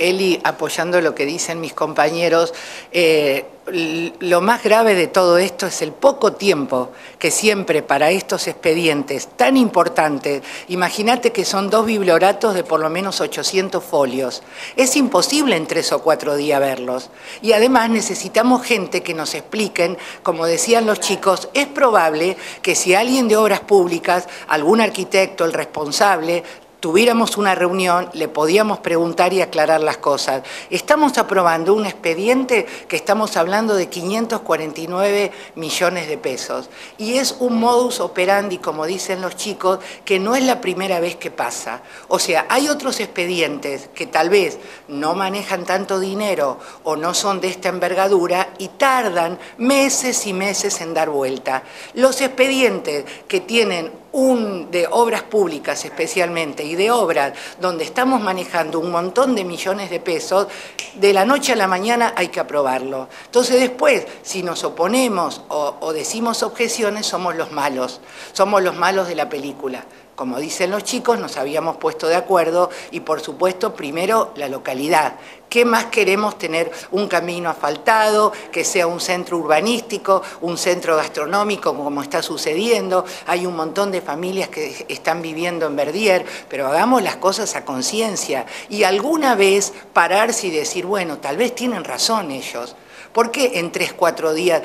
Eli, apoyando lo que dicen mis compañeros, eh, lo más grave de todo esto es el poco tiempo que siempre para estos expedientes tan importantes, imagínate que son dos biblioratos de por lo menos 800 folios, es imposible en tres o cuatro días verlos. Y además necesitamos gente que nos expliquen, como decían los chicos, es probable que si alguien de obras públicas, algún arquitecto, el responsable, tuviéramos una reunión, le podíamos preguntar y aclarar las cosas. Estamos aprobando un expediente que estamos hablando de 549 millones de pesos y es un modus operandi, como dicen los chicos, que no es la primera vez que pasa. O sea, hay otros expedientes que tal vez no manejan tanto dinero o no son de esta envergadura y tardan meses y meses en dar vuelta. Los expedientes que tienen un, de obras públicas especialmente y de obras donde estamos manejando un montón de millones de pesos, de la noche a la mañana hay que aprobarlo. Entonces después, si nos oponemos o, o decimos objeciones, somos los malos, somos los malos de la película como dicen los chicos, nos habíamos puesto de acuerdo y por supuesto primero la localidad. ¿Qué más queremos tener? Un camino asfaltado, que sea un centro urbanístico, un centro gastronómico como está sucediendo. Hay un montón de familias que están viviendo en Verdier, pero hagamos las cosas a conciencia y alguna vez pararse y decir, bueno, tal vez tienen razón ellos. ¿Por qué en tres, cuatro días?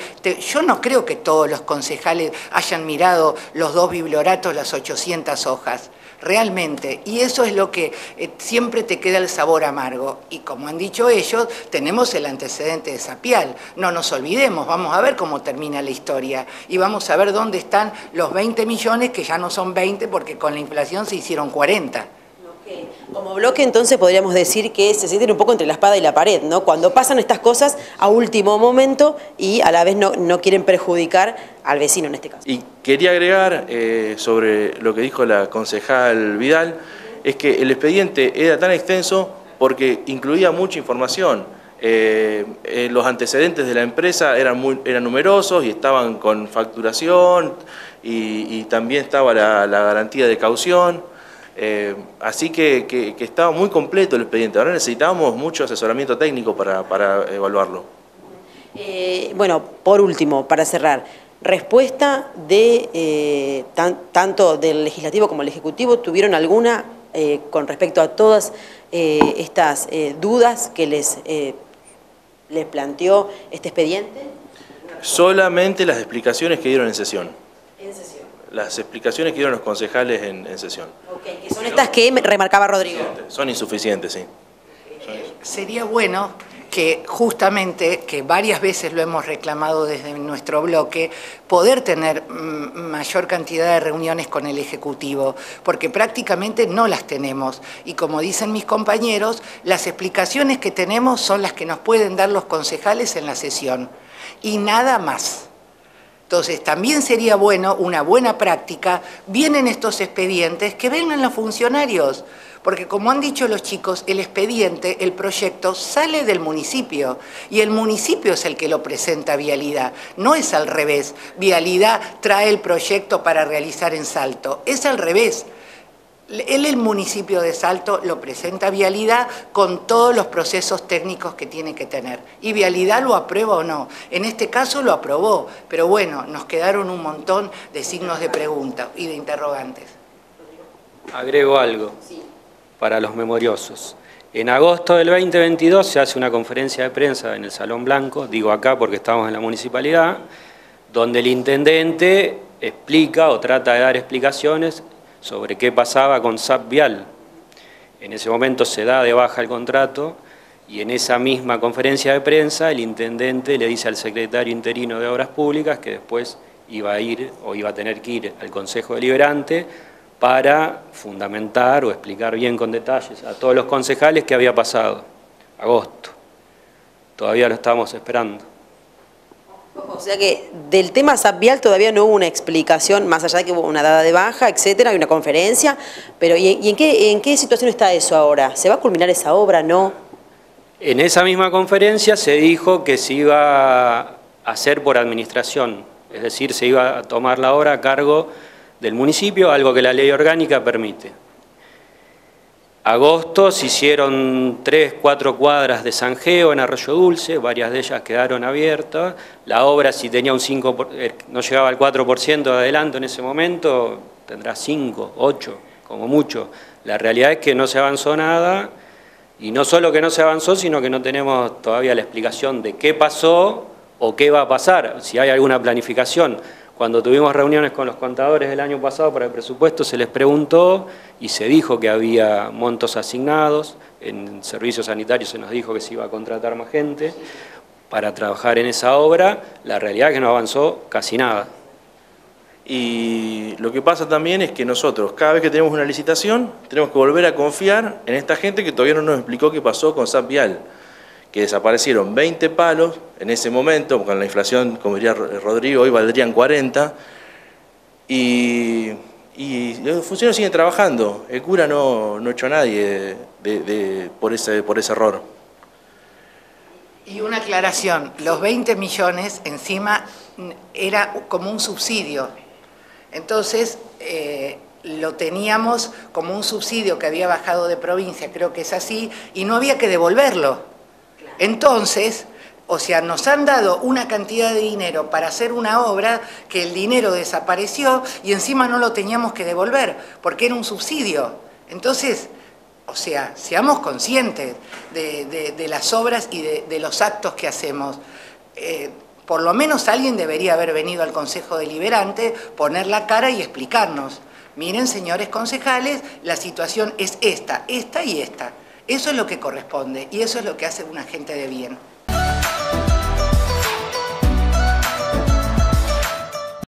yo no creo que todos los concejales hayan mirado los dos biblioratos, las 800 hojas, realmente. Y eso es lo que eh, siempre te queda el sabor amargo. Y como han dicho ellos, tenemos el antecedente de Sapial. No nos olvidemos, vamos a ver cómo termina la historia. Y vamos a ver dónde están los 20 millones, que ya no son 20 porque con la inflación se hicieron 40. Como bloque entonces podríamos decir que se sienten un poco entre la espada y la pared, ¿no? Cuando pasan estas cosas a último momento y a la vez no, no quieren perjudicar al vecino en este caso. Y quería agregar eh, sobre lo que dijo la concejal Vidal, es que el expediente era tan extenso porque incluía mucha información. Eh, eh, los antecedentes de la empresa eran, muy, eran numerosos y estaban con facturación y, también estaba la garantía de caución. Eh, así que, estaba muy completo el expediente. Ahora necesitábamos mucho asesoramiento técnico para, evaluarlo. Eh, bueno, por último, para cerrar, respuesta de eh, tanto del legislativo como del ejecutivo, ¿tuvieron alguna con respecto a todas estas dudas que les, les planteó este expediente? Solamente las explicaciones que dieron en sesión. En sesión las explicaciones que dieron los concejales en, sesión. Que son estas que remarcaba Rodrigo. Son insuficientes, sí. Sería bueno que justamente, que varias veces lo hemos reclamado desde nuestro bloque, poder tener mayor cantidad de reuniones con el Ejecutivo, porque prácticamente no las tenemos. Y como dicen mis compañeros, las explicaciones que tenemos son las que nos pueden dar los concejales en la sesión. Y nada más. Entonces, también sería bueno, una buena práctica, vienen estos expedientes, que vengan los funcionarios, porque como han dicho los chicos, el expediente, el proyecto sale del municipio y el municipio es el que lo presenta a Vialidad, no es al revés. Vialidad trae el proyecto para realizar en Salto, es al revés. Él, el municipio de Salto, lo presenta Vialidad con todos los procesos técnicos que tiene que tener. Y Vialidad lo aprueba o no. En este caso lo aprobó, pero bueno, nos quedaron un montón de signos de pregunta y de interrogantes. Agrego algo para los memoriosos. En agosto del 2022 se hace una conferencia de prensa en el Salón Blanco, digo acá porque estamos en la municipalidad, donde el intendente explica o trata de dar explicaciones sobre qué pasaba con SAP Vial. En ese momento se da de baja el contrato y en esa misma conferencia de prensa el intendente le dice al secretario interino de Obras Públicas que después iba a ir o iba a tener que ir al Consejo Deliberante para fundamentar o explicar bien con detalles a todos los concejales qué había pasado. Agosto. Todavía lo estamos esperando. O sea que del tema SAPVIAL todavía no hubo una explicación, más allá de que hubo una dada de baja, etcétera, hay una conferencia, pero ¿y, en, qué, en qué situación está eso ahora? ¿Se va a culminar esa obra, no? En esa misma conferencia se dijo que se iba a hacer por administración, es decir, se iba a tomar la obra a cargo del municipio, algo que la ley orgánica permite. Agosto se hicieron tres, cuatro cuadras de zanjeo en Arroyo Dulce, varias de ellas quedaron abiertas. La obra, si tenía un 5, eh, no llegaba al 4% de adelanto en ese momento, tendrá 5, 8, como mucho. La realidad es que no se avanzó nada, y no solo que no se avanzó, sino que no tenemos todavía la explicación de qué pasó o qué va a pasar, si hay alguna planificación. Cuando tuvimos reuniones con los contadores del año pasado para el presupuesto, se les preguntó y se dijo que había montos asignados, en servicios sanitarios se nos dijo que se iba a contratar más gente para trabajar en esa obra, la realidad es que no avanzó casi nada. Y lo que pasa también es que nosotros, cada vez que tenemos una licitación, tenemos que volver a confiar en esta gente que todavía no nos explicó qué pasó con SAP Vial, que desaparecieron 20 palos en ese momento, con la inflación, como diría Rodrigo, hoy valdrían 40, y, los funcionarios siguen trabajando. El cura no, no echó a nadie por, ese, por ese error. Y una aclaración, los 20 millones encima era como un subsidio. Entonces, eh, lo teníamos como un subsidio que había bajado de provincia, creo que es así, y no había que devolverlo. Entonces, o sea, nos han dado una cantidad de dinero para hacer una obra que el dinero desapareció y encima no lo teníamos que devolver, porque era un subsidio. Entonces, o sea, seamos conscientes de, las obras y de, los actos que hacemos. Eh, por lo menos alguien debería haber venido al Consejo Deliberante, poner la cara y explicarnos. Miren, señores concejales, la situación es esta, esta y esta. Eso es lo que corresponde y eso es lo que hace una gente de bien.